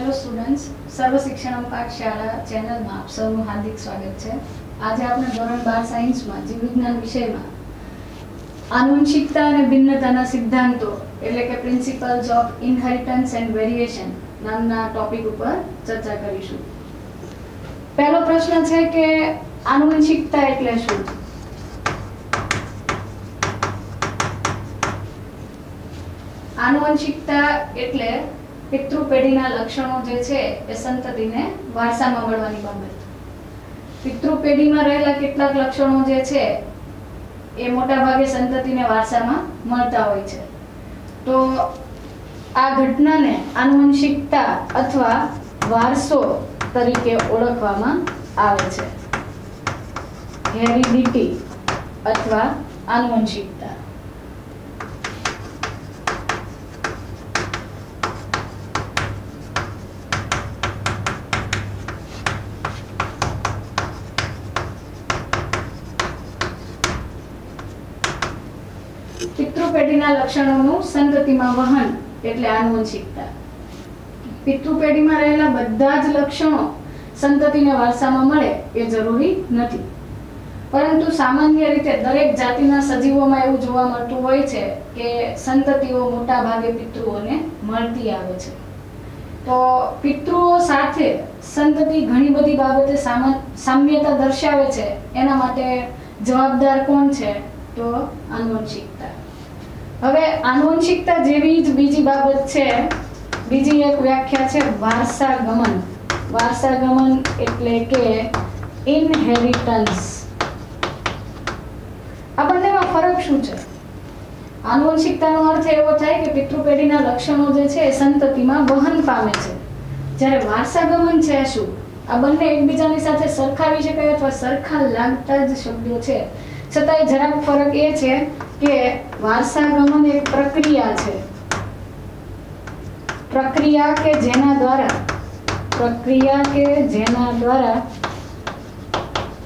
Hello students સર્વ શિક્ષણમ પાઠશાળા ચેનલમાં આપ સૌનું હાર્દિક સ્વાગત છે. આજે આપણે ધોરણ બાર સાયન્સમાં જીવ વિજ્ઞાન વિષયમાં આનુવંશિકતા અને ભિન્નતાના સિદ્ધાંતો, એટલે કે principles of inheritance and variation નામના ટોપિક ઉપર ચર્ચા કરીશું. પહેલો પ્રશ્ન છે કે આનુવંશિકતા એટલે શું? આનુવંશિકતા એટલે પિતૃ પેઢીના લક્ષણો જે છે એ સંતતિને વારસામાં મળવાની બાબત. પિતૃ પેઢીમાં રહેલા કેટલાક લક્ષણો જે છે એ મોટા ભાગે સંતતિને વારસામાં મળતા હોય છે. તો આ ઘટનાને આનુવંશિકતા અથવા વારસો તરીકે ઓળખવામાં આવે છે. હેરિડિટી અથવા આનુવંશિકતા પિતૃ પેઢીના લક્ષણોનું સંતતિમાં વહન એટલે આનુવંશિકતા. પિતૃ પેઢીમાં રહેલા બધા જ લક્ષણો સંતતિને વારસામાં મળે એ જરૂરી નથી. પરંતુ સામાન્ય રીતે દરેક જાતિના સજીવોમાં એવું જોવા મળતું હોય છે કે સંતતિઓ મોટા ભાગે પિતૃઓને મળતી આવે છે. તો પિતૃઓ સાથે સંતતિ ઘણી બધી બાબતે સામા, સામ્યતા દર્શાવે છે. એના માટે જવાબદાર કોણ છે? તો આનુવંશિકતા. હવે આનુવંશિકતા જેવી જ બીજી બાબત છે. બીજી એક વ્યાખ્યા છે વારસાગમન વારસાગમન એટલે કે ઇનહેરિટન્સ આ બંનેમાં ફરક શું છે? આનુવંશિકતાનો અર્થ એવો થાય કે પિતૃપેઢીના લક્ષણો જે છે એ સંતતિમાં વહન પામે છે. જ્યારે વારસાગમન છે શું? આ બંને એકબીજાની સાથે સરખાવી શકાય અથવા સરખા લાગતા જ શબ્દો છે. છતાંય જરાક ફરક એ છે કે વારસાગમન એક પ્રક્રિયા છે. પ્રક્રિયા કે જેના દ્વારા, પ્રક્રિયા કે જેના દ્વારા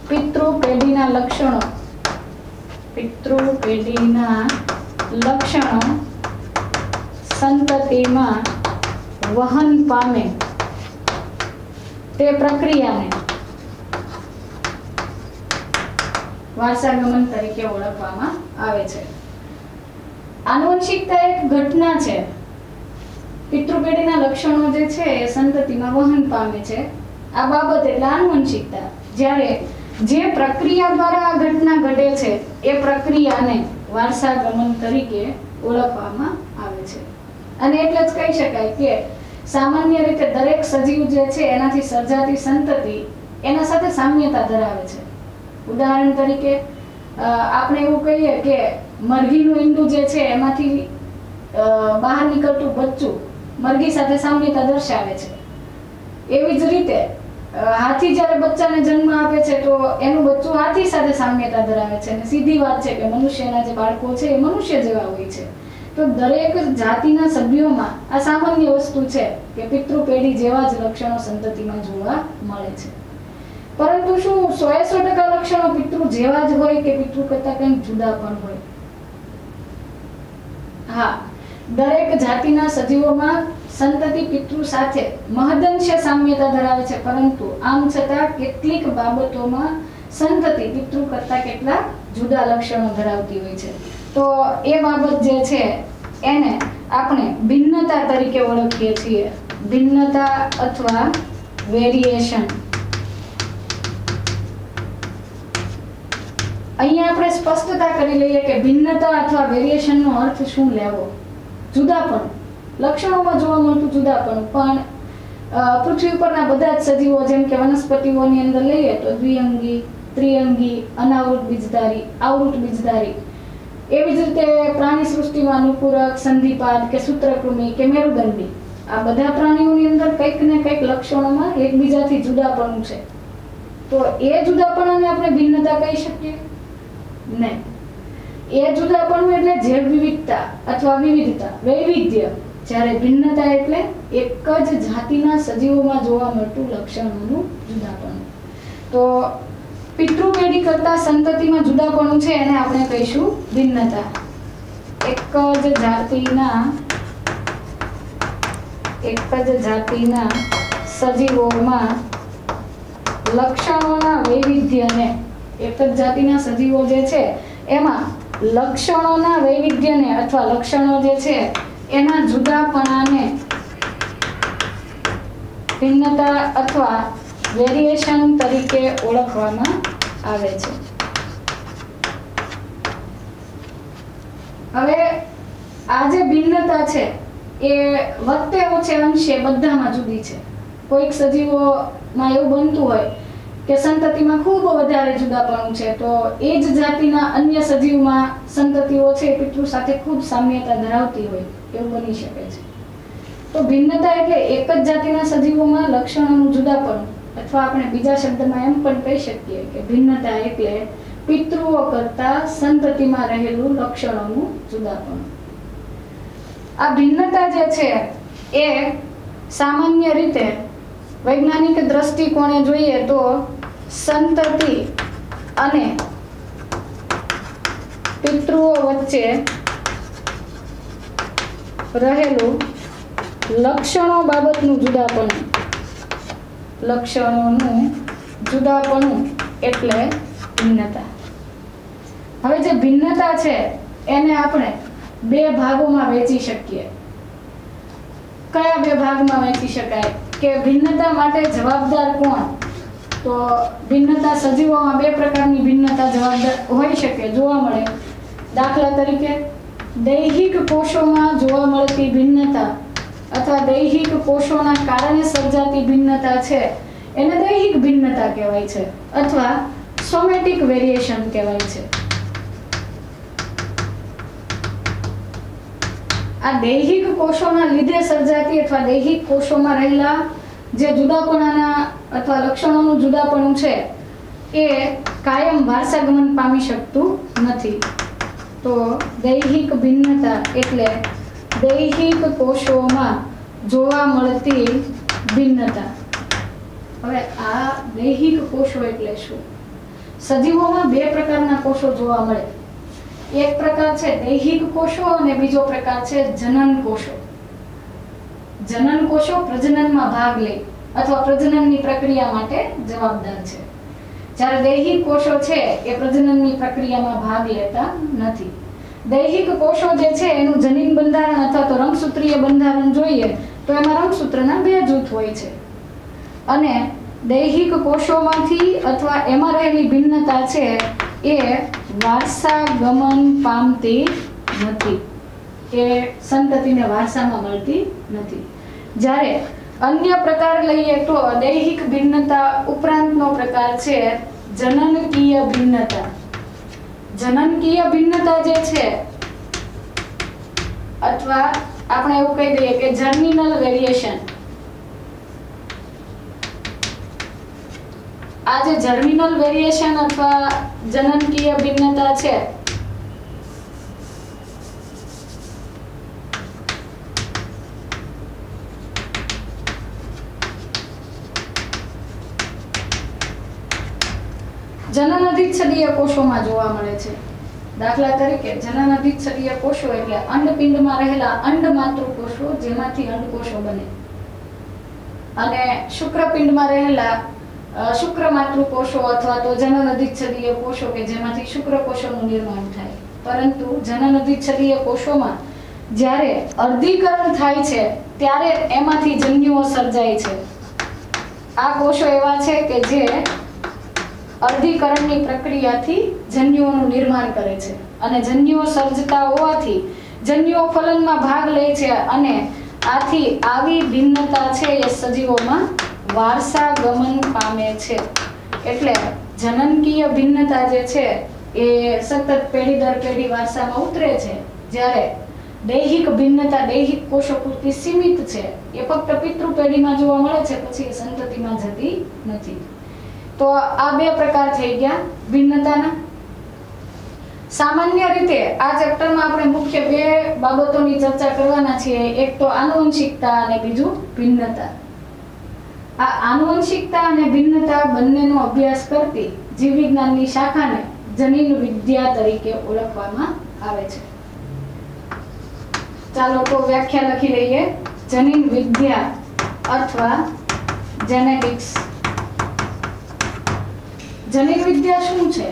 પિતૃ પેઢીના લક્ષણો, પિતૃ પેઢીના લક્ષણો સંતતિમાં વહન પામે તે પ્રક્રિયાને વારસાગમન તરીકે ઓળખવામાં આવે છે. આનુવંશિકતા એક ઘટના છે. પિતૃપેઢીના લક્ષણો જે છે એ સંતતિમાં વહન પામે છે. આ બાબત એટલે આનુવંશિકતા જ્યારે જે પ્રક્રિયા દ્વારા આ ઘટના ઘટે છે, એ પ્રક્રિયાને વારસાગમન તરીકે ઓળખવામાં આવે છે. અને એટલે જ કહી શકાય કે સામાન્ય રીતે દરેક સજીવ જે છે, એનાથી સર્જાતી સંતતિ એના સાથે સામ્યતા ધરાવે છે. ઉદાહરણ તરીકે આપણે એવું કહીએ કે મરઘીનું ઈંડું જે છે એમાંથી બહાર નીકળતું બચ્ચું મરઘી સાથે સામ્યતા દર્શાવે છે. એવી જ રીતે હાથી જ્યારે બચ્ચાને જન્મ આપે છે તો એનું બચ્ચું હાથી સાથે સામ્યતા ધરાવે છે. અને સીધી વાત છે કે મનુષ્યના જે બાળકો છે એ મનુષ્ય જેવા હોય છે. તો દરેક જાતિના સભ્યોમાં આ સામાન્ય વસ્તુ છે કે પિતૃ પેઢી જેવા જ લક્ષણો સંતતિમાં જોવા મળે છે. પરંતુ શું સો એ સો ટકા લક્ષણો પિતૃ જેવા જ હોય કે પિતૃ કરતા કંઈક જુદા પણ હોય? હા, દરેક જાતિના સજીવોમાં સંતતિ પિતૃ સાથે મહદંશે સામ્યતા ધરાવે છે, પરંતુ આમ છતાં કેટલીક બાબતોમાં સંતતિ પિતૃ કરતા કેટલા જુદા લક્ષણો ધરાવતી હોય છે. તો એ બાબત જે છે, એને આપણે ભિન્નતા તરીકે ઓળખીએ છીએ. ભિન્નતા અથવા વેરિએશન. અહીંયા આપણે સ્પષ્ટતા કરી લઈએ કે ભિન્નતા અથવા વેરિએશનનો અર્થ શું લેવો? જુદાપણ લક્ષણોમાં જોવા મળતું જુદાપણ પણ. પૃથ્વી ઉપરના બધા જ સજીવો જેમ કે વનસ્પતિઓની અંદર લઈએ તો દ્વિઅંગી, ત્રિઅંગી, અનાવૃત બીજધારી, આવૃત બીજધારી. એવી જ રીતે પ્રાણી સૃષ્ટિમાં અનુપૂરક, સંધિપાદ કે સૂત્રકૃમિ કે મેરુદંડી. આ બધા પ્રાણીઓની અંદર કંઈક ને કંઈક લક્ષણોમાં એકબીજાથી જુદાપણું છે. તો એ જુદાપણાને આપણે ભિન્નતા કહી શકીએ? નહીં. એ જુદાપણું એટલે જૈવ વિવિધતા અથવા વિવિધતા, વૈવિધ્ય. જ્યારે ભિન્નતા એટલે એક જ જાતિના સજીવોમાં જોવા મળતું લક્ષણોનું જુદાપણું. તો પિતૃ પેઢી કરતા સંતતિમાં જુદાપણું છે એને આપણે કહીશું ભિન્નતા. એક જ જાતિના, એક જ જાતિના સજીવોમાં લક્ષણોના વૈવિધ્યને એક જ જાતિના સજીવો જે છે, એમાં લક્ષણોના વૈવિધ્યને અથવા લક્ષણો જે છે, એના જુદાપણાને ભિન્નતા અથવા વેરિએશન તરીકે ઓળખવામાં આવે છે. હવે આ જે ભિન્નતા છે, એ વધતે ઓછે અંશે બધામાં જુદી છે. કોઈક સજીવોમાં એવું બનતું હોય કે સંતતિમાં ખૂબ વધારે જુદાપણું છે. તો એ જ જાતિના અન્ય સજીવમાં સંતતિઓ છે પિતૃ સાથે ખૂબ સામ્યતા ધરાવતી હોય એવું બની શકે છે. તો ભિન્નતા એટલે એક જ જાતિના સજીવોમાં લક્ષણોનું જુદાપણું અથવા આપણે બીજા શબ્દમાં એમ પણ કહી શકીએ કે ભિન્નતા એટલે પિતૃઓ કરતા સંતતિમાં રહેલું લક્ષણોનું જુદાપણું આ ભિન્નતા જે છે એ સામાન્ય રીતે વૈજ્ઞાનિક દ્રષ્ટિકોણે જોઈએ તો સંતતિ અને પિતૃઓ વચ્ચે રહેલું લક્ષણો બાબતનું જુદાપણું. લક્ષણોનું જુદાપણું એટલે ભિન્નતા. હવે જે ભિન્નતા છે, એને આપણે બે ભાગોમાં વહેંચી શકીએ. કયા બે ભાગમાં વહેંચી શકાય? કે ભિન્નતા માટે જવાબદાર કોણ? તો ભિન્નતા સજીવોમાં બે પ્રકારની ભિન્નતા જવાબદાર હોઈ શકે જોવા મળે. દાખલા તરીકે, દૈહિક કોષોમાં જોવા મળતી ભિન્નતા અથવા દૈહિક કોષોના કારણે સર્જાતી ભિન્નતા છે. એને દૈહિક ભિન્નતા કહેવાય છે અથવા સોમેટિક વેરિએશન કહેવાય છે. આ દૈહિક કોષોના લીધે સર્જાતી અથવા દૈહિક કોષોમાં રહેલા જે જુદાપણાના અથવા લક્ષણોનું જુદાપણું છે, એ કાયમ વારસાગમન પામી શકતું નથી. તો દૈહિક ભિન્નતા એટલે દૈહિક કોષોમાં જોવા મળતી ભિન્નતા. હવે આ દૈહિક કોષો એટલે શું? સજીવોમાં બે પ્રકારના કોષો જોવા મળે. એક પ્રકાર છે દૈહિક કોષો અને બીજો પ્રકાર છે જનન કોષો. જનન કોષો પ્રજનનમાં ભાગ લે. અથવા પ્રજનનની પ્રક્રિયા માટે જવાબદાર છે. જ્યારે દૈહિક કોષો છે, એ પ્રજનનની પ્રક્રિયામાં ભાગ લેતા નથી. દૈહિક કોષો જે છે, એનું જનીન બંધારણ અથવા તો રંગસૂત્રીય બંધારણ જોઈએ, તો એમાં રંગસૂત્રના બે જૂથ હોય છે. અને દૈહિક કોષોમાંથી અથવા એમાં રહેલી ભિન્નતા છે, એ વારસાગમન પામતી નથી. કે સંતતિને વારસામાં મળતી નથી. જ્યારે અન્ય પ્રકાર લઈએ તો દૈહિક ભિન્નતા ઉપરાંતનો પ્રકાર છે જનનકીય ભિન્નતા. જનનકીય ભિન્નતા જે છે, અથવા આપણે એવું કહી દઈએ કે જર્મિનલ વેરિએશન. આ જે જર્મિનલ વેરિએશન અથવા જનનકીય ભિન્નતા છે જનન અધિચ્છદીય કોષોમાં જોવા મળે છે. દાખલા તરીકે જનન અધિચ્છદીય કોષો એટલે અંડપિંડમાં રહેલા અંડમાતૃ કોષો જેમાંથી અંડકોષો બને. અને શુક્રપિંડમાં રહેલા શુક્રમાતૃ કોષો અથવા તો જનન અધિચ્છદીય કોષો કે જેમાંથી શુક્રકોષોનું નિર્માણ થાય. પરંતુ જનનધિચ્છદીય કોષોમાં જ્યારે અર્ધીકરણ થાય છે, ત્યારે એમાંથી જન્યુઓ સર્જાય છે. આ કોષો એવા છે કે જે અર્ધીકરણની પ્રક્રિયાથી જન્યુઓનું નિર્માણ કરે છે અને જન્યુઓ સર્જતા હોવાથી જન્યુઓ ફલનમાં ભાગ લે છે અને આથી આવી ભિન્નતા છે એ સજીવોમાં વારસાગમન પામે છે. એટલે જનનકીય ભિન્નતા જે છે એ સતત પેઢી દર પેઢી વારસામાં ઉતરે છે. જ્યારે દૈહિક ભિન્નતા, દૈહિક કોષો પૂરતી સીમિત છે, એ ફક્ત પિતૃ પેઢીમાં જોવા મળે છે, પછી સંતતિમાં જતી નથી. તો આ બે પ્રકાર થઈ ગયા ભિન્નતાના. સામાન્ય રીતે આ ચેપ્ટરમાં આપણે મુખ્ય બે બાબતોની ચર્ચા કરવાના છીએ. એક તો આનુવંશિકતા અને બીજું ભિન્નતા. આ આનુવંશિકતા અને ભિન્નતા બંનેનો અભ્યાસ કરતી જીવ શાખાને જનીન વિદ્યા તરીકે ઓળખવામાં આવે છે. ચાલો તો વ્યાખ્યા લખી લઈએ. જનીન વિદ્યા અથવા જેનેટિક્સ જનીન વિદ્યા શું છે?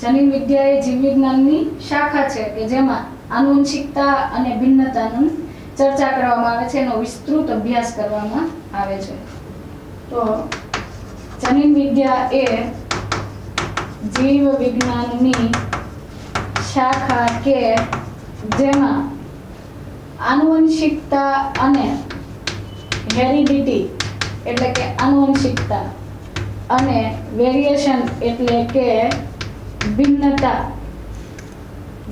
જનીન વિદ્યા એ જીવ વિજ્ઞાનની શાખા છે કે જેમાં આનુવંશિકતા અને ભિન્નતાનું ચર્ચા કરવામાં આવે છે, એનો વિસ્તૃત અભ્યાસ કરવામાં આવે છે. તો જનીન વિદ્યા એ જીવ વિજ્ઞાનની શાખા કે જેમાં આનુવંશિકતા અને હેરિડિટી એટલે કે આનુવંશિકતા અને વેરિએશન એટલે કે ભિન્નતા.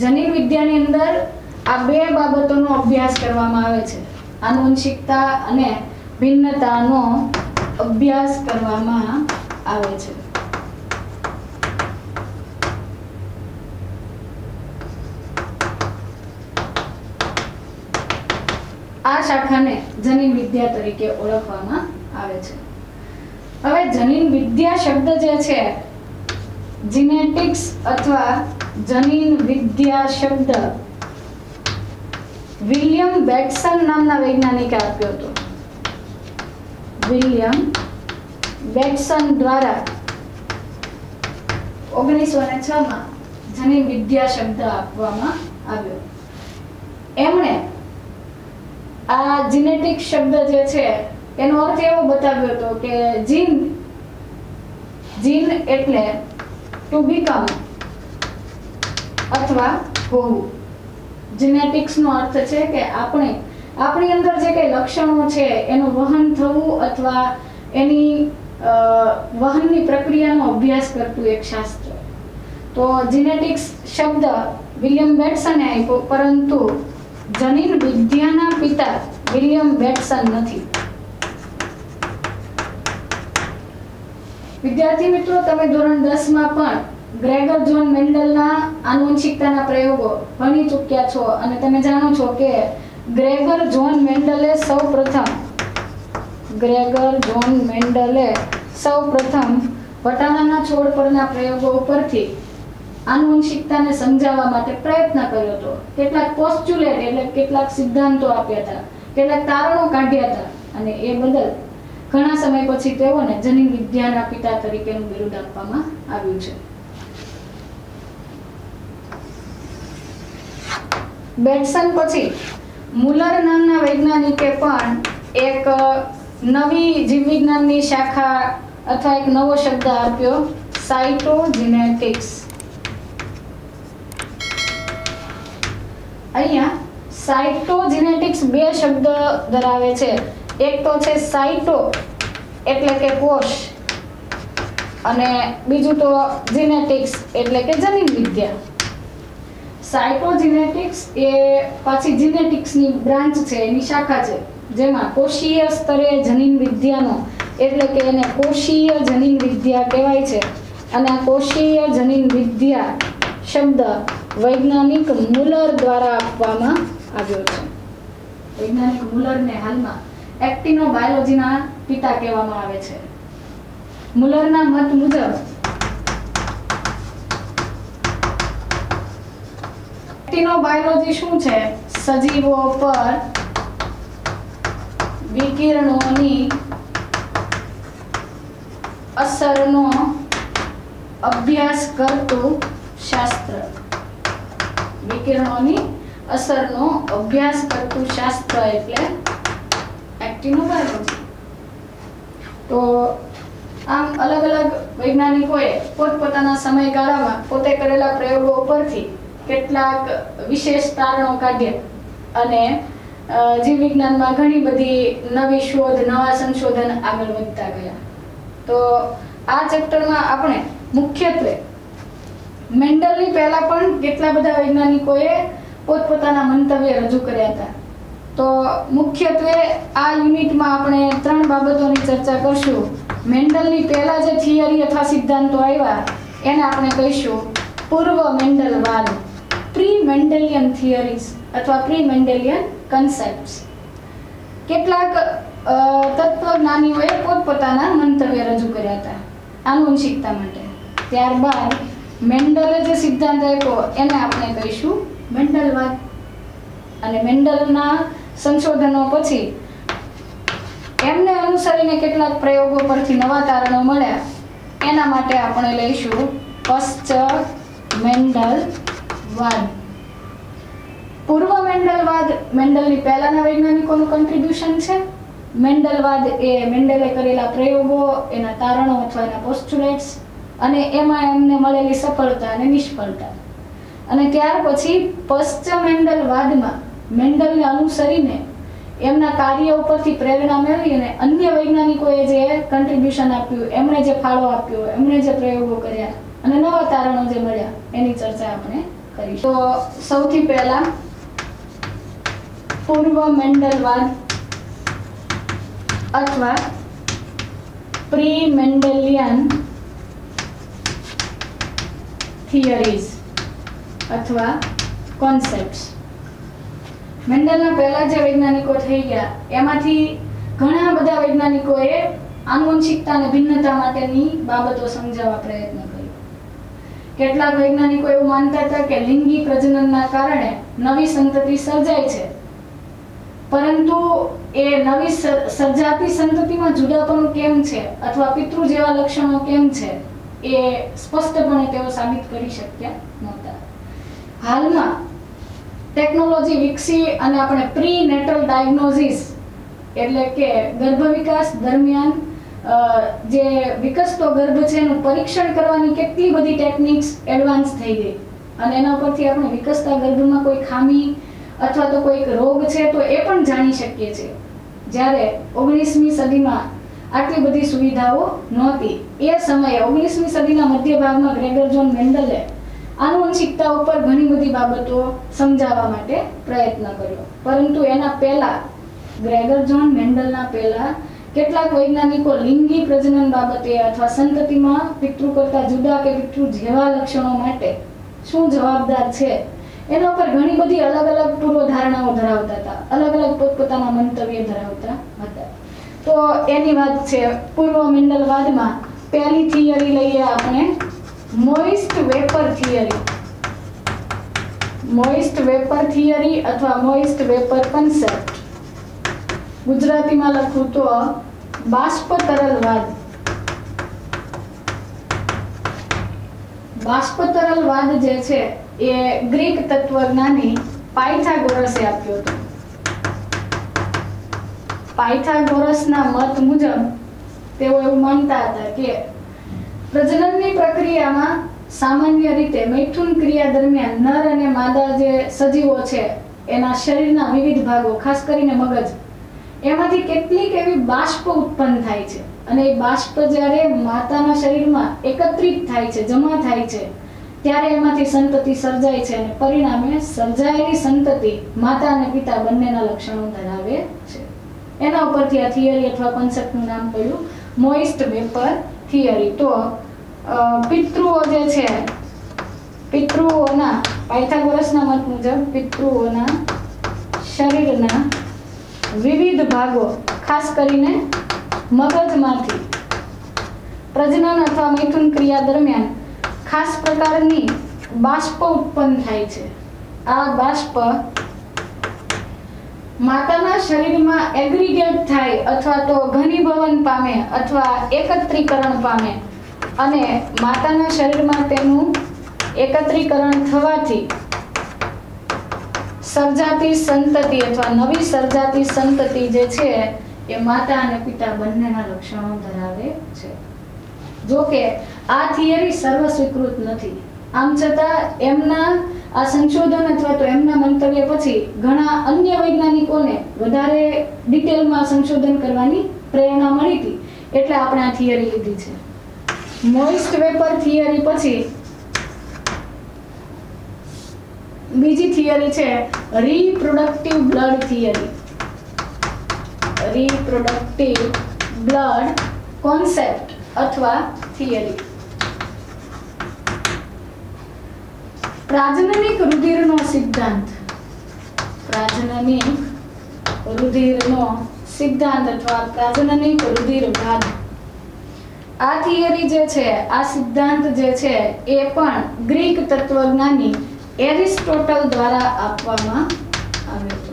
જનીન વિદ્યાની અંદર આ બે બાબતોનો અભ્યાસ કરવામાં આવે છે. આનુવંશિકતા અને ભિન્નતાનો અભ્યાસ કરવામાં આવે છે. આ શાખાને જનીન વિદ્યા તરીકે ઓળખવામાં આવે છે. હવે જનીન વિદ્યા શબ્દ જે છે જીનેટિક્સ અથવા જનીન વિદ્યા શબ્દ, વિલિયમ બેટસન નામના વૈજ્ઞાનિકે આપ્યો હતો. વિલિયમ બેટસન દ્વારા ઓગણીસો ને છ માં જનીન વિદ્યા શબ્દ આપવામાં આવ્યો. એમણે આ જીનેટિક શબ્દ જે છે એનો અર્થ એવો બતાવ્યો હતો કે જીન જીન એટલે ટુ બીકમ અથવા હોવું. જીનેટિક્સનો અર્થ છે કે આપણે, આપણી અંદર જે કંઈ લક્ષણો છે, એનું વહન થવું અથવા એની વહનની પ્રક્રિયાનો અભ્યાસ કરતું એક શાસ્ત્ર. તો જીનેટિક્સ શબ્દ વિલિયમ બેટ્સને આપ્યો, પરંતુ જનીન વિદ્યાના પિતા વિલિયમ બેટ્સન નથી. વિદ્યાર્થી મિત્રો, તમે ધોરણ 10 માં પણ ગ્રેગર જોન મેન્ડલના આનુવંશિકતાના પ્રયોગો ભણી ચૂક્યા છો અને તમે જાણો છો કે ગ્રેગર જોન મેન્ડલે સૌપ્રથમ ગ્રેગર જોન મેન્ડલે સૌપ્રથમ વટાણાના છોડ પરના પ્રયોગો ઉપરથી આનુવંશિકતાને સમજાવવા માટે પ્રયત્ન કર્યો હતો. કેટલાક પોસ્ચ્યુલેટ એટલે કેટલાક સિદ્ધાંતો આપ્યા હતા, કેટલાક તારણો કાઢ્યા હતા અને એ બદલ ઘણા સમય પછી તેઓને જનીન વિદ્યાના પિતા તરીકેનું બિરુદ આપવામાં આવ્યું છે. બેટ્સન પછી મુલર નામના વૈજ્ઞાનિકે પણ એક નવી જીવવિજ્ઞાનની શાખા અથવા એક નવો શબ્દ આપ્યો, સાયટોજિનેટિક્સ. અહીંયા સાયટોજિનેટિક્સ બે શબ્દ ધરાવે છે. એક તો છે સાઇટો એટલે કે કોષ. અને બીજું તો જીનેટિક્સ એટલે કે જનીન વિદ્યા સાયટોજિનેટિક્સ એ પાછી જીનેટિક્સની બ્રાન્ચ છે, એની શાખા છે, જેમાં કોષીય સ્તરે જનીન વિદ્યાનો એટલે કે એને કોષીય જનીન વિદ્યા કહેવાય છે. અને આ કોષીય જનીન વિદ્યા શબ્દ વૈજ્ઞાનિક મુલર દ્વારા આપવામાં આવ્યો છે. વૈજ્ઞાનિક મુલરને હાલમાં એક્ટિનોબાયોલોજીના પિતા કહેવામાં આવે છે. મુલરના મત મુજબ એક્ટિનોબાયોલોજી શું છે? સજીવો પર વિકિરણોની અસરનો અભ્યાસ કરતું શાસ્ત્ર. વિકિરણોની અસરનો અભ્યાસ કરતું શાસ્ત્ર એટલે એક્ટિનોબાયોલોજી તો આમ અલગ અલગ વૈજ્ઞાનિકોએ પોતપોતાના સમયગાળામાં પોતે કરેલા પ્રયોગો ઉપરથી કેટલાક વિશેષ તારણો કાઢ્યા. અને જીવવિજ્ઞાનમાં જીવ વિજ્ઞાનમાં ઘણી બધી નવી શોધ, નવા સંશોધન આગળ વધતા ગયા. તો આ ચેપ્ટરમાં આપણે મુખ્યત્વે મેન્ડલની પહેલા પણ કેટલા બધા વૈજ્ઞાનિકોએ પોતપોતાના મંતવ્ય રજૂ કર્યા હતા. તો મુખ્યત્વે આ યુનિટમાં આપણે ત્રણ બાબતોની ચર્ચા કરશું. મેન્ડલની પહેલાં જે થિયરી અથવા સિદ્ધાંતો આવ્યા, એને આપણે કહીશું પૂર્વ મેન્ડલવાદ. પ્રી મેન્ડેલિયન થિયરીઝ અથવા પ્રી મેન્ડેલિયન કન્સેપ્ટ્સ કેટલાક તત્વજ્ઞાનીઓએ પોતપોતાના મંતવ્ય રજૂ કર્યા હતા આનુવંશિકતા માટે. ત્યારબાદ મેન્ડલે જે સિદ્ધાંત આપ્યો, એને આપણે કહીશું મેન્ડલવાદ. અને મેન્ડલના સંશોધનો પછી એમને અનુસરીને કેટલાક પ્રયોગો પરથી નવા તારણો મળ્યા. એના માટે આપણે લઈશું પશ્ચ મેન્ડલવાદ પૂર્વ મેન્ડલવાદ મેન્ડલની પહેલાના વૈજ્ઞાનિકોનું કન્ટ્રીબ્યુશન છે. મેન્ડલવાદ એ મેન્ડલે કરેલા પ્રયોગો, એના તારણો અથવા એના પોસ્ચ્યુલેટ્સ અને એમાં એમને મળેલી સફળતા અને નિષ્ફળતા. અને ત્યાર પછી પશ્ચિમ મેન્ડલવાદમાં મેન્ડલને અનુસરીને એમના કાર્ય ઉપરથી પ્રેરણા મેળવી અને અન્ય વૈજ્ઞાનિકોએ જે કન્ટ્રીબ્યુશન આપ્યું, એમણે જે ફાળો આપ્યો, એમણે જે પ્રયોગો કર્યા અને નવા તારણો જે મળ્યા, એની ચર્ચા આપણે કરીશું. તો સૌથી પહેલા પૂર્વ મેન્ડલવાદ અથવા પ્રી મેન્ડેલિયન થિયરીઝ અથવા કોન્સેપ્ટ્સ મેન્ડલના પહેલા જે વૈજ્ઞાનિકો થઈ ગયા, એમાંથી ઘણા બધા વૈજ્ઞાનિકોએ આનુવંશિકતા અને ભિન્નતા માટેની બાબતો સમજાવવા પ્રયત્ન કર્યો. કેટલાક વૈજ્ઞાનિકો એવું માનતા હતા કે લિંગી પ્રજનનના કારણે નવી સંતતિ સર્જાય છે. પરંતુ એ નવી સર્જાતી સંતતિમાં જુદાપણું કેમ છે અથવા પિતૃ જેવા લક્ષણો કેમ છે એ સ્પષ્ટપણે તેઓ સાબિત કરી શક્યા નહોતા. હાલમાં ટેકનોલોજી વિકસી અને આપણે પ્રી નેટલ ડાયગ્નોસિસ એટલે કે ગર્ભ વિકાસ દરમિયાન જે વિકસતો ગર્ભ છે એનું પરીક્ષણ કરવાની કેટલી બધી ટેકનિક્સ એડવાન્સ થઈ ગઈ. અને એના ઉપરથી આપણે વિકસતા ગર્ભમાં કોઈ ખામી અથવા તો કોઈક રોગ છે તો એ પણ જાણી શકીએ છીએ. જ્યારે ઓગણીસમી સદીમાં આટલી બધી સુવિધાઓ નહોતી. એ સમયે ઓગણીસમી સદીના મધ્ય ભાગમાં ગ્રેગર જોન મેન્ડલે આનુવંશિકતા ઉપર ઘણી બધી બાબતો સમજાવવા માટે પ્રયત્ન કર્યો. પરંતુ એના પહેલા, ગ્રેગર જોન મેન્ડલના પહેલા, કેટલાક વૈજ્ઞાનિકો લિંગી પ્રજનન બાબતે અથવા સંતતિમાં પિતૃ કરતા જુદા કે પિતૃ જેવા લક્ષણો માટે શું જવાબદાર છે? એના ઉપર ઘણી બધી અલગ અલગ પૂર્વધારણાઓ ધરાવતા હતા. અલગ અલગ પોતપોતાના મંતવ્ય ધરાવતા હતા. તો એની વાત છે, પૂર્વ મંડલવાદમાં પહેલી થિયરી લઈએ આપણે. Moist vapour theory moist vapour theory અથવા મોઇસ્ટ વેપર કન્સેપ્ટ ગુજરાતીમાં લખું તો બાષ્પ તરલવાદ બાષ્પ તરલવાદ જે છે એ ગ્રીક તત્વજ્ઞાની પાયથાગોરસે આપ્યો હતો. પાયથાગોરસના મત મુજબ તેઓ એવું માનતા હતા કે પ્રજનનની પ્રક્રિયામાં સામાન્ય રીતે મૈથુન ક્રિયા દરમિયાન નર અને માદા જે સજીવો છે, એના શરીરના વિવિધ ભાગો, ખાસ કરીને મગજ, એમાંથી કેટલીક એવી બાષ્પ ઉત્પન્ન થાય છે. અને એ બાષ્પ જ્યારે માતાના શરીરમાં એકત્રિત થાય છે, જમા થાય છે, ત્યારે એમાંથી સંતતિ સર્જાય છે અને પરિણામે સર્જાયેલી સંતતિ માતા અને પિતા બંનેના લક્ષણો ધરાવે છે. એના ઉપરથી આ થિયરી અથવા કોન્સેપ્ટનું નામ પડ્યું મોઇસ્ટ વેપર થિયરી તો પિતૃઓ જે છે, પિતૃઓના, પાયથાગોરસના મત મુજબ પિતૃઓના શરીરના વિવિધ ભાગો, ખાસ કરીને મગજમાંથી પ્રજનન અથવા મૈથુન ક્રિયા દરમિયાન ખાસ પ્રકારની બાષ્પ ઉત્પન્ન થાય છે. આ બાષ્પ માતાના શરીરમાં એગ્રીગેટ થાય અથવા તો ઘનીભવન પામે અથવા એકત્રીકરણ પામે. અને માતાના શરીરમાં તેનું એકત્રીકરણ થવાથી સર્જાતી સંતતિ અથવા નવી સર્જાતી સંતતિ જે છે, એ માતા અને પિતા બંનેના લક્ષણો ધરાવે છે. જો કે આ થિયરી સર્વ સ્વીકૃત નથી. આમ છતાં એમના આ સંશોધન અથવા તો એમના મંતવ્ય પછી ઘણા અન્ય વૈજ્ઞાનિકોને વધારે ડિટેલમાં સંશોધન કરવાની પ્રેરણા મળી હતી. એટલે આપણે આ થિયરી લીધી છે. મોઇસ્ટ વેપર થિયરી પછી બીજી થિયરી છે reproductive blood theory reproductive blood concept અથવા થિયરી પ્રાજનનિક રુધિરનો સિદ્ધાંત પ્રાજનનિક રુધિરનો સિદ્ધાંત અથવા પ્રાજનનિક રુધિરવાદ આ થિયરી જે છે, આ સિદ્ધાંત જે છે, એ પણ ગ્રીક તત્વજ્ઞાની એરિસ્ટોટલ દ્વારા આપવામાં આવ્યો હતો.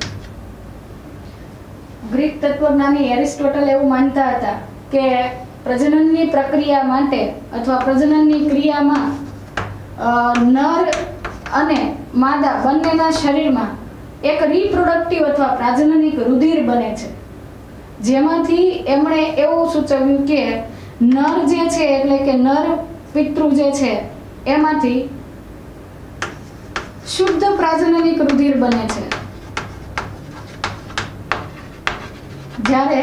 ગ્રીક તત્વજ્ઞાની એરિસ્ટોટલ એવું માનતા હતા કે પ્રજનનની પ્રક્રિયા માટે અથવા પ્રજનનની ક્રિયામાં નર અને માદા બંનેના શરીરમાં એક રિપ્રોડક્ટિવ અથવા પ્રાજનનિક રુધિર બને છે. જેમાંથી એમણે એવું સૂચવ્યું કે નર જે છે એટલે કે નર પિતૃ જે છે, એમાંથી શુદ્ધ પ્રાજનનિક રુધિર બને છે. જ્યારે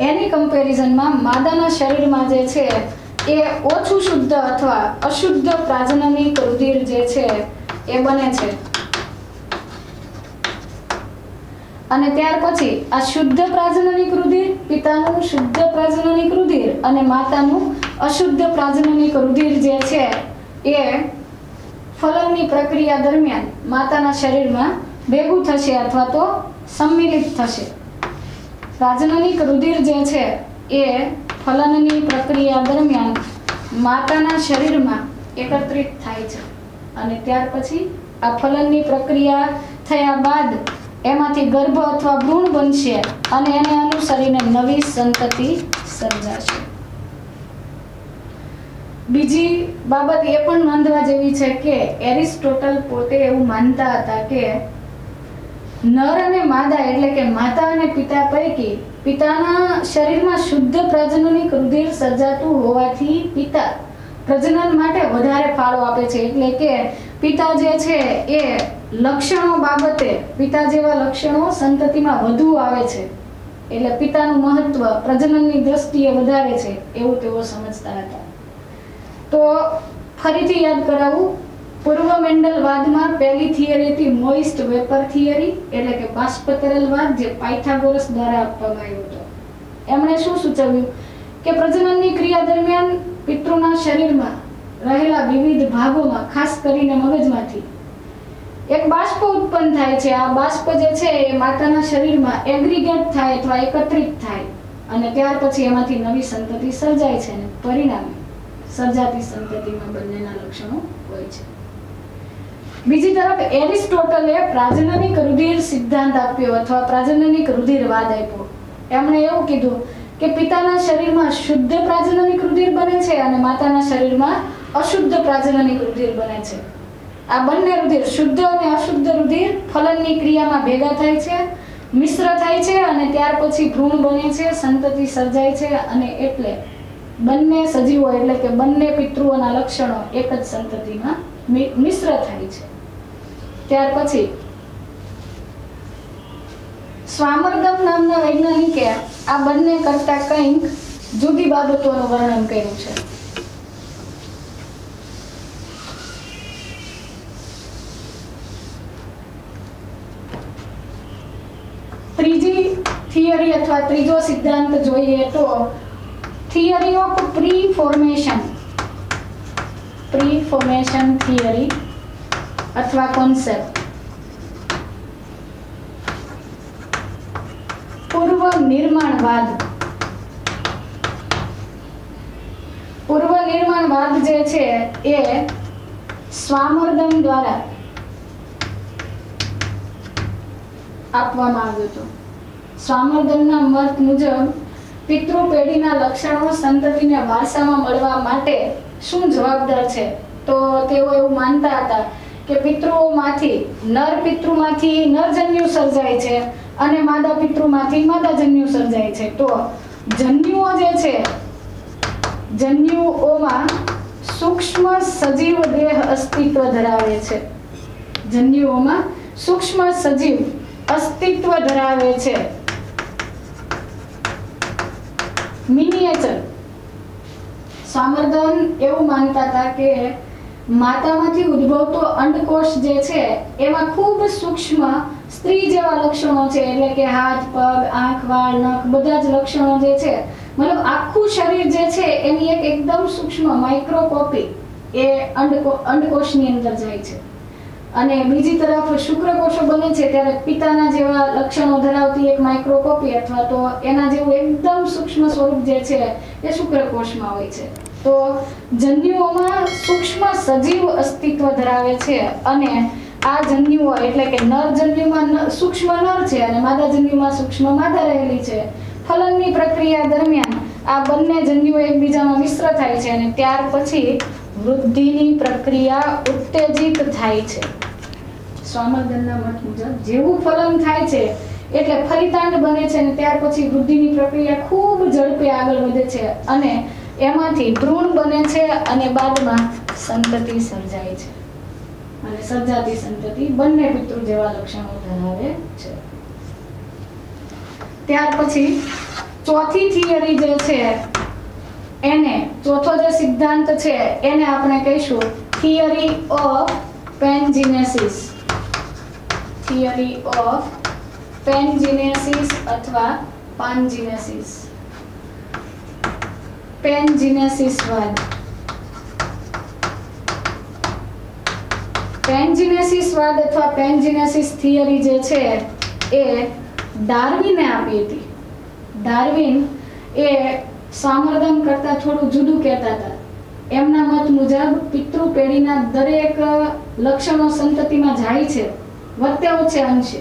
એની કમ્પેરિઝનમાં માદાના શરીરમાં જે છે, એ ઓછું શુદ્ધ અથવા અશુદ્ધ પ્રાજનનિક રુધિર જે છે એ બને છે. અને ત્યાર પછી આ શુદ્ધ પ્રાજનનિક રુધિર, પિતાનું શુદ્ધ પ્રાજનનિક રુધિર અને માતાનું અશુદ્ધ પ્રાજનનિક રુધિર જે છે, એ ફલનની પ્રક્રિયા દરમિયાન માતાના શરીરમાં ભેગું થશે અથવા તો સંમિલિત થશે. પ્રાજનનિક રુધિર જે છે, એ ફલનની પ્રક્રિયા દરમિયાન માતાના શરીરમાં એકત્રિત થાય છે. અને ત્યાર પછી આ ફલનની પ્રક્રિયા થયા બાદ એમાંથી ગર્ભ અથવા ભ્રૂણ બનશે અને એને અનુસરીને નવી સંતતિ સર્જાશે. બીજી બાબત એ પણ નોંધવા જેવી છે કે એરિસ્ટોટલ પોતે એવું માનતા હતા કે નર અને માદા એટલે કે માતા અને પિતા પૈકી પિતાના શરીરમાં શુદ્ધ પ્રજનનિક રુધિર સર્જાતું હોવાથી પ્રજનન માટે વધારે ફાળો આપે છે. એટલે કે પિતા જે છે એ લક્ષણો બાબતે, પિતા જેવા લક્ષણો સંતતિમાં વધુ આવે છે. એટલે પિતાનું મહત્વ પ્રજનનની દ્રષ્ટિએ વધારે છે એવું તેઓ સમજતા હતા. તો ફરીથી યાદ કરાવું, પૂર્વ મેન્ડલવાદમાં પહેલી થિયરી હતી મોઇસ્ટ વેપર થિયરી, એટલે કે બાષ્પ તરલવાદ જે પાયથાગોરસ દ્વારા આપવામાં આવ્યો હતો. એમણે શું સૂચવ્યું? કે પ્રજનનની ક્રિયા દરમિયાન પિતૃના શરીરમાં રહેલા વિવિધ ભાગોમાં, ખાસ કરીને મગજમાંથી. એક બાષ્પ ઉત્પન્ન થાય છે. આ બાષ્પ જે છે એ માતાના શરીરમાં એગ્રીગેટ થાય અથવા એકત્રિત થાય અને ત્યાર પછી એમાંથી નવી સંતતિ સર્જાય છે અને પરિણામે સર્જાતી સંતતિમાં બંનેના લક્ષણો હોય છે. બીજી તરફ એરિસ્ટોટલે પ્રાજનનિક રુધિર સિદ્ધાંત આપ્યો અથવા પ્રાજનનિક રુધિરવાદ આપ્યો. એમણે એવું કીધું કે પિતાના શરીરમાં શુદ્ધ પ્રાજનનિક રુધિર બને છે અને માતાના શરીરમાં અશુદ્ધ પ્રાજનનિક રુધિર બને છે. આ બંને રુધિર શુદ્ધ અને અશુદ્ધ રુધિર ફલનની ક્રિયામાં ભેગા થાય છે, મિશ્ર થાય છે અને ત્યાર પછી ભ્રૂણ બને છે, સંતતિ સર્જાય છે અને એટલે બંને સજીવો એટલે કે બંને પિતૃઓના લક્ષણો એક જ સંતતિમાં મિશ્ર થાય છે. ત્યાર પછી સ્વામર્દમ નામના વૈજ્ઞાનિકે આ બંને કરતા કંઈક જુદી બાબતોનું વર્ણન કર્યું છે. ત્રીજી થિયરી અથવા ત્રીજો સિદ્ધાંત જોઈએ તો theory of preformation preformation theory અથવા કોન્સેપ્ટ. પૂર્વ નિર્માણવાદ. પૂર્વ નિર્માણવાદ જે છે એ સ્વામર્દન દ્વારા આપવામાં આવ્યું હતું. સ્વામર્દનના મત મુજબ પિતૃ પેઢીના લક્ષણો સંતતિને વારસામાં મળવા માટે શું જવાબદાર છે? તો તેઓ એવું માનતા હતા કે પિતૃઓમાંથી, નર પિતૃમાંથી નરજન્યુ સર્જાય છે. અને માદા પિતૃમાંથી માદાજન્યુ સર્જાય છે. તો જન્યુઓ જે છે, જન્યુઓમાં સૂક્ષ્મ સજીવ દેહ અસ્તિત્વ ધરાવે છે. જન્યુઓમાં સૂક્ષ્મ સજીવ અસ્તિત્વ ધરાવે છે. મિનિએચર સામર્દન એવું માનતા હતા કે માતામાંથી ઉદ્ભવતો અંડકોષ જે છે, એમાં ખૂબ સૂક્ષ્મ સ્ત્રી જેવા લક્ષણો છે, એટલે કે હાથ, પગ, આંખ, વાળ, નખ, બધા જ લક્ષણો જે છે, મતલબ આખું શરીર જે છે, એની એક એકદમ સૂક્ષ્મ માઇક્રોકોપી એ અંડકો અંદર જાય છે. અને બીજી તરફ શુક્રકોષો બને છે, ત્યારે પિતાના જેવા લક્ષણો ધરાવતી એક માઇક્રોકોપી અથવા તો એના જેવું એકદમ સૂક્ષ્મ સ્વરૂપ જે છે, એ શુક્રકોષમાં હોય છે. તો જન્યુઓમાં સૂક્ષ્મ સજીવ અસ્તિત્વ ધરાવે છે અને આ જન્યુઓ એટલે કે નર જન્યુમાં સૂક્ષ્મ નર છે અને માદા જન્યુમાં સૂક્ષ્મ માદા રહેલી છે. ફલનની પ્રક્રિયા દરમિયાન આ બંને જન્યુઓ એકબીજામાં મિશ્ર થાય છે અને ત્યાર પછી વૃદ્ધિની પ્રક્રિયા ઉત્તેજિત થાય છે. સ્વામર્દનના મત મુજબ જેવું ફલન થાય છે એટલે ફલિતાંડ બને છે અને ત્યાર પછી વૃદ્ધિની પ્રક્રિયા ખૂબ ઝડપે આગળ વધે છે અને એમાંથી ભ્રૂણ બને છે અને બાદમાં સંતતિ સર્જાય છે. અને સર્જાતી સંતતિ બંને પિતૃ જેવા લક્ષણો ધરાવે છે. ત્યાર પછી ચોથી થિયરી જે છે, એને ચોથો જે સિદ્ધાંત છે, એને આપણે કહીશું theory of pangenesis. Theory of pangenesis અથવા પાનજીનેસિસ. પેનજીનેસિસ પેનજીનેસિસ વાદ અથવા પેનજીનેસિસ થિયરી જે છે એ ડાર્વિને આપી હતી. ડાર્વિન એ સામર્દન કરતા થોડું જુદું કહેતા હતા. એમના મત મુજબ પિતૃ પેઢીના દરેક લક્ષણો સંતતિમાં જાય છે વધતે ઓછે અંશે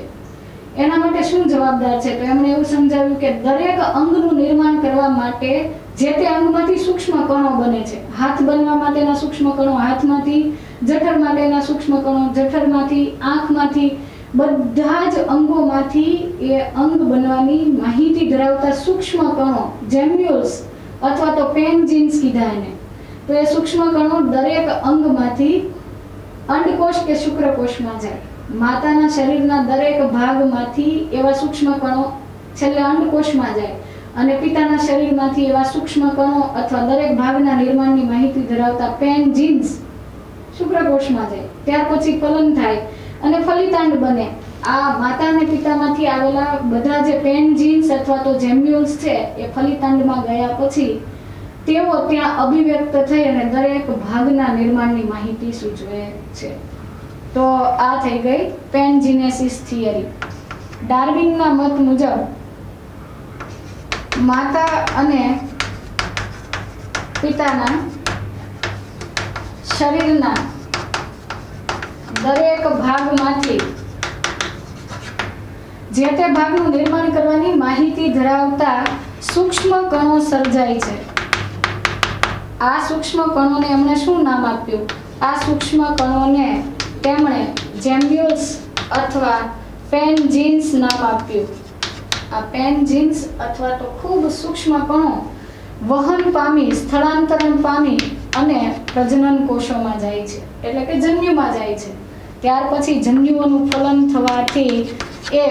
એના માટે શું જવાબદાર છે? તો એમણે એવું સમજાવ્યું કે દરેક અંગનું નિર્માણ કરવા માટે જે તે અંગમાંથી સૂક્ષ્મ કણો બને છે. હાથ બનવા માટેના સૂક્ષ્મ કણો હાથમાંથી જઠર માટેના સૂક્ષ્મ કણો, જઠરમાંથી આંખમાંથી બધા જ અંગોમાંથી એ અંગ બનવાની માહિતી ધરાવતા સૂક્ષ્મ કણો, જેમ્યુલ્સ અથવા તો પેન જીન્સ કીધા એને. તો એ સૂક્ષ્મ કણો દરેક અંગમાંથી અંડકોષ કે શુક્રકોષમાં જાય. માતાના શરીરના દરેક ભાગમાંથી એવા સૂક્ષ્મ કણો છેલ્લે અંડકોષમાં જાય. અને પિતાના શરીરમાંથી એવા સૂક્ષ્મ કણો અથવા દરેક ભાગના નિર્માણની માહિતી ધરાવતા પેન જીન્સ શુક્રકોષમાં જાય. ત્યાર પછી ફલન થાય અને ફલિતાંડ બને. આ માતા અને પિતામાંથી આવેલા બધા જે પેન જીન્સ અથવા તો જેમ્યુલ્સ છે, એ ફલિતાંડમાં ગયા પછી તેઓ ત્યાં અભિવ્યક્ત થઈ અને દરેક ભાગના નિર્માણની માહિતી સૂચવે છે. તો આ થઈ ગઈ પેન જીનેસિસ થિયરી ડાર્વિનના મત મુજબ માતા અને પિતાના શરીરના દરેક ભાગમાંથી જે તે ભાગનું નિર્માણ કરવાની માહિતી ધરાવતા સૂક્ષ્મ કણો સર્જાય છે. આ સૂક્ષ્મ કણોને એમણે શું નામ આપ્યું? આ સૂક્ષ્મ કણોને તેમણે જેમ્બ્યુલ્સ અથવા પેન જીન્સ નામ આપ્યું. આ પેન જીન્સ અથવા તો ખૂબ સૂક્ષ્મ કણો વહન પામી, સ્થળાંતરણ પામી અને પ્રજનન કોષોમાં જાય છે. એટલે કે જન્યુમાં જાય છે. ત્યાર પછી જન્યુઓનું ફલન થવાથી એ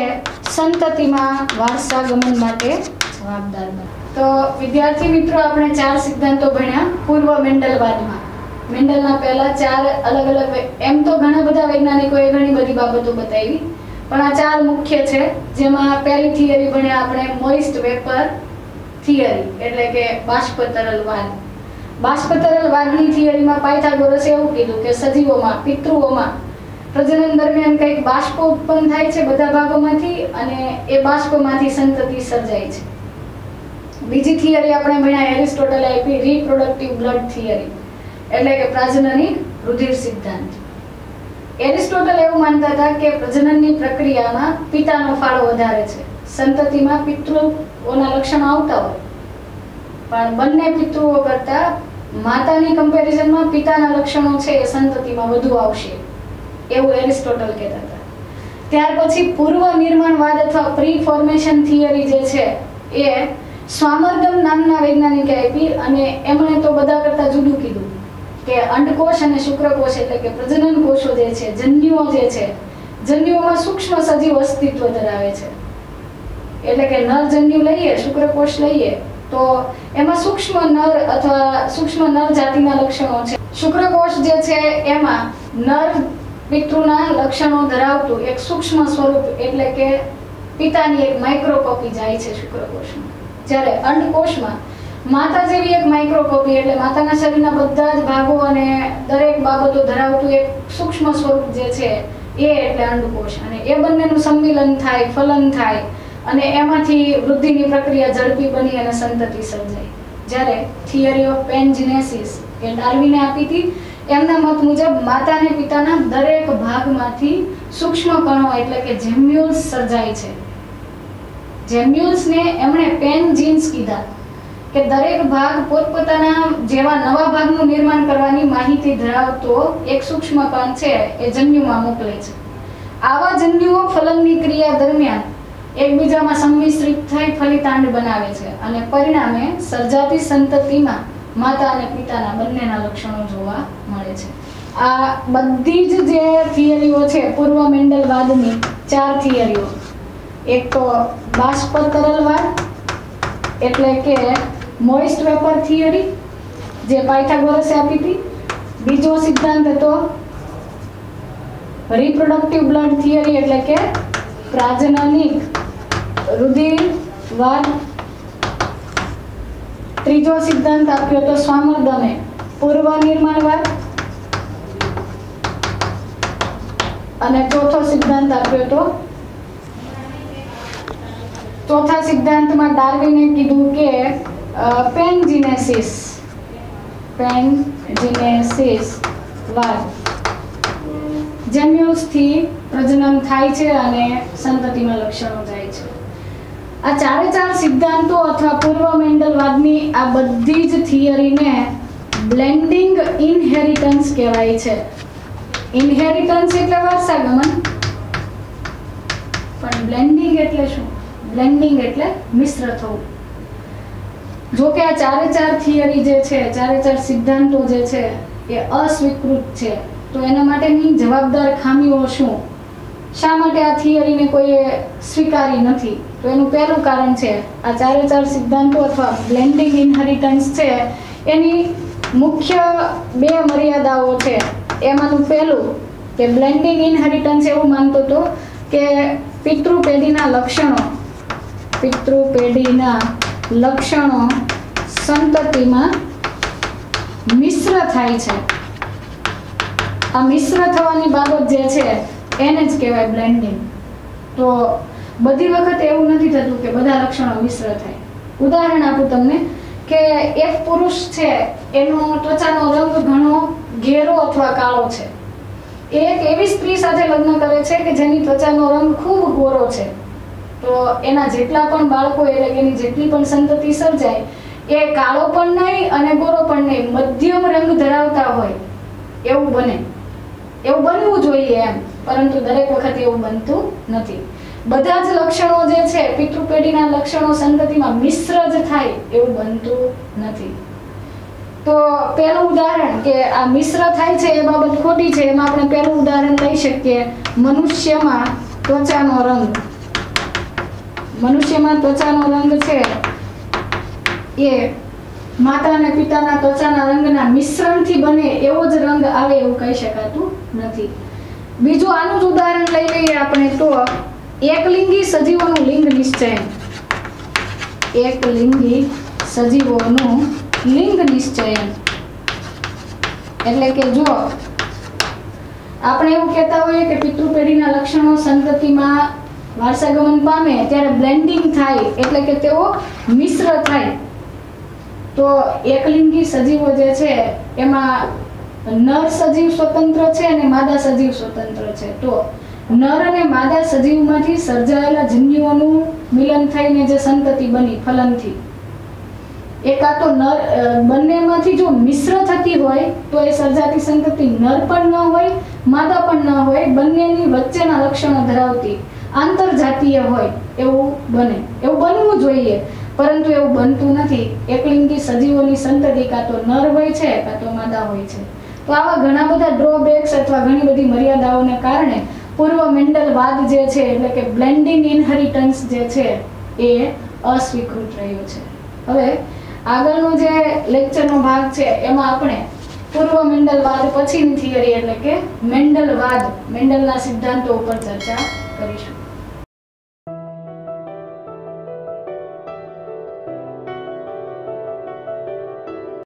સંતતિમાં વારસાગમન માટે જવાબદાર બને. તો વિદ્યાર્થી મિત્રો, આપણે ચાર સિદ્ધાંતો ભણ્યા પૂર્વ મેન્ડલવાદમાં મેન્ડલના પહેલા ચાર અલગ અલગ એમ તો ઘણા બધા વૈજ્ઞાનિકોએ ઘણી બધી બાબતો બતાવી, પણ આ ચાર મુખ્ય છે, જેમાં પહેલી થિયરી ભણ્યા આપણે મોઇસ્ટ વેપર થિયરી એટલે કે બાષ્પ તરલવાદ. બાષ્પ તરલવાદની થિયરીમાં પાયથાગોરસે એવું કીધું કે સજીવોમાં, પિતૃઓમાં પ્રજનન દરમિયાન કંઈક બાષ્પો ઉત્પન્ન થાય છે બધા ભાગોમાંથી અને એ બાષ્પમાંથી સંતતિ સર્જાય છે. બીજી થિયરી આપણે ભણ્યા એરિસ્ટોટલે આપી, રિપ્રોડક્ટિવ બ્લડ થિયરી, એટલે કે પ્રજનની રુધિર સિદ્ધાંત. એરિસ્ટોટલ એવું માનતા હતા કે પ્રજનનની પ્રક્રિયામાં પિતાનો ફાળો વધારે છે. સંતતિમાં પિતૃઓના લક્ષણો આવતા હોય. પણ બંને પિતૃઓ કરતા માતાની કમ્પેરિઝનમાં પિતાના લક્ષણો છે એ સંતતિમાં વધુ આવશે, એવું એરિસ્ટોટલ કહેતા હતા. ત્યાર પછી પૂર્વ નિર્માણવાદ અથવા પ્રી ફોર્મેશન થિયરી જે છે એ સ્વામર્દમ નામના વૈજ્ઞાનિકે આપી અને એમણે તો બધા કરતા જુદું કીધું કે અંડકોષ અને શુક્રકોષ એટલે કે પ્રજનન કોષો જે છે, જન્યુઓ જે છે, જન્યુઓમાં સૂક્ષ્મ સજીવ અસ્તિત્વ ધરાવે છે. એટલે કે નર જન્યુ લઈએ, શુક્રકોષ લઈએ તો એમાં સૂક્ષ્મ નર અથવા સૂક્ષ્મ નર જાતિના લક્ષણો છે. શુક્રકોષ જે છે એમાં નર પિતૃના લક્ષણો ધરાવતું એક સૂક્ષ્મ સ્વરૂપ એટલે કે પિતાની એક માઇક્રોકોપી જાય છે શુક્રકોષમાં. જ્યારે અંડકોષમાં માતા જેવી એક માઇક્રોકોપી એટલે માતાના શરીરના બધા જ ભાગો અને દરેક બાબતો ધરાવતું એક સૂક્ષ્મ સ્વરૂપ જે છે એ એટલે અંડકોષ અને એ બંનેનું સંમિલન થાય, ફલન થાય અને એમાંથી વૃદ્ધિની પ્રક્રિયા ઝડપી બની અને સંતતિ સર્જાય. જ્યારે થિયરી ઓફ પેનજીનેસિસ એ ડાર્વિને આપી હતી, એમના મત મુજબ માતા પિતાના દરેક ભાગમાંથી સૂક્ષ્મ કણો એટલે કે જેમ્યુલ્સ સર્જાય છે. જેમ્યુલ્સને એમણે પેન જીન્સ કીધા કે દરેક ભાગ પોતપોતાના જેવા નવા ભાગનું નિર્માણ કરવાની માહિતી ધરાવતો એક સૂક્ષ્મ કણ છે, એ જન્યુમાં મોકલે છે. આવા જન્યુઓ ફલનની ક્રિયા દરમિયાન એકબીજામાં સંમિશ્રિત થઈ ફલિતાંડ બનાવે છે અને પરિણામે સર્જાતી સંતતિમાં માતા અને પિતાના બંનેના લક્ષણો જોવા મળે છે. આ બધી જ જે થિયરીઓ છે, પૂર્વ મેન્ડલવાદની ચાર થિયરીઓ. એક તો બાષ્પ તરલવાદ, એટલે કે મોઇસ્ટ વેપર થિયરી જે પાયથાગોરસે આપી હતી. બીજો સિદ્ધાંત હતો રિપ્રોડક્ટિવ બ્લડ થિયરી એટલે કે પ્રાજનનિક રુધિરવાદ ત્રીજો સિદ્ધાંત આપ્યો તો સ્વામર્દમે પૂર્વ નિર્માણવાદ અને ચોથો સિદ્ધાંત આપ્યો હતો ચોથા સિદ્ધાંતમાં ડાર્વિને કીધું કે પેનજીનેસિસ. પેનજીનેસિસ વાદ જેમ્યુલ્સથી પ્રજનન થાય છે અને સંતતિમાં લક્ષણો જાય છે. આ ચારે ચાર સિદ્ધાંતો અથવા પૂર્વ મેન્ડલવાદની આ બધી જ થિયરીને બ્લેન્ડિંગ ઇનહેરિટન્સ કહેવાય છે. ઇનહેરિટન્સ એટલે વારસાગમન પણ બ્લેન્ડિંગ એટલે શું? બ્લેન્ડિંગ એટલે મિશ્ર થવું. જો કે આ ચારે ચાર થિયરી જે છે, ચારે ચાર સિદ્ધાંતો જે છે, એ અસ્વીકૃત છે. તો એના માટેની જવાબદાર ખામીઓ શું? શા માટે આ થિયરીને કોઈએ સ્વીકારી નથી? તો એનું પહેલું કારણ છે, આ ચારે ચાર સિદ્ધાંતો અથવા બ્લેન્ડિંગ ઇનહેરિટન્સ છે, એની મુખ્ય બે મર્યાદાઓ છે. એમાંનું પહેલું કે બ્લેન્ડિંગ ઇનહેરિટન્સ એવું માનતો હતો કે પિતૃ પેઢીના લક્ષણો પિતૃ પેઢીના લક્ષણો સંતતિમાં મિશ્ર થાય છે. આ મિશ્ર થવાની બાબત જે છે, એને જ કહેવાય બ્લેન્ડિંગ તો બધી વખત એવું નથી થતું કે બધા લક્ષણો મિશ્ર થાય. ઉદાહરણ આપું તમને કે એક પુરુષ છે, એનો ત્વચાનો રંગ ઘણો ઘેરો અથવા કાળો છે. એ એક એવી સ્ત્રી સાથે લગ્ન કરે છે કે જેની ત્વચાનો રંગ ખૂબ ગોરો છે. તો એના જેટલા પણ બાળકો એટલે કે એની જેટલી પણ સંતતિ સર્જાય, એ કાળો પણ નહીં અને ગોરો પણ નહીં, મધ્યમ રંગ ધરાવતા હોય. એવું બને. એવું બનવું જોઈએ એમ, પરંતુ દરેક વખત એવું બનતું નથી. બધા જ લક્ષણો જે છે પિતૃ પેઢીના લક્ષણો સંતતિમાં મિશ્ર જ થાય એવું બનતું નથી. તો પહેલું ઉદાહરણ કે આ મિશ્ર થાય છે, એ બાબત ખોટી છે, એમાં આપણે પહેલું ઉદાહરણ લઈ શકીએ. મનુષ્યમાં ત્વચાનો રંગ. મનુષ્યમાં ત્વચાનો રંગ છે, એ માતા અને પિતાના ત્વચાના રંગના મિશ્રણથી બને એવો જ રંગ આવે એવું કહી શકાતું નથી. બીજું આનું જ ઉદાહરણ લઈ લઈએ આપણે તો એકલિંગી સજીવોનું લિંગ નિશ્ચય. એકલિંગી સજીવોનું લિંગ નિશ્ચયન એટલે કે જો આપણે એવું કહેતા હોઈએ કે પિતૃ પેઢીના લક્ષણો સંતતિમાં વારસાગમન પામે ત્યારે બ્લેન્ડિંગ થાય, એટલે કે તેઓ મિશ્ર થાય. તો એકલિંગી સજીવો જે છે, એમાં નર સજીવ સ્વતંત્ર છે અને માદા સજીવ સ્વતંત્ર છે. તો નર અને માદા સજીવમાંથી સર્જાયેલા જન્યુઓનું મિલન થઈને જે સંતતિ બની, ફલનથી. એ કાં તો નર બંનેમાંથી જો મિશ્ર થતી હોય, તો એ સર્જાતી સંતતિ નર પણ ન હોય, માદા પણ ન હોય, બંનેની વચ્ચેના લક્ષણો ધરાવતી આંતરજાતીય હોય, એવું બને. એવું બનવું જોઈએ, પરંતુ એવું બનતું નથી. એકલિંગી સજીવોની સંતતિ કાં તો નર હોય છે, કાં તો માદા હોય છે. તો આવા ઘણા બધા ડ્રોબેક્સ અથવા ઘણી બધી મર્યાદાઓને કારણે પૂર્વ મેન્ડલવાદ જે છે, એટલે કે બ્લેન્ડિંગ ઇનહેરિટન્સ જે છે, એ અસ્વીકૃત રહ્યો છે. હવે આગળનો જે લેક્ચરનો ભાગ છે, એમાં આપણે પૂર્વ મેન્ડલવાદ પછીની થિયરી એટલે કે મેન્ડલવાદ મેન્ડલના સિદ્ધાંતો ઉપર ચર્ચા કરીશું.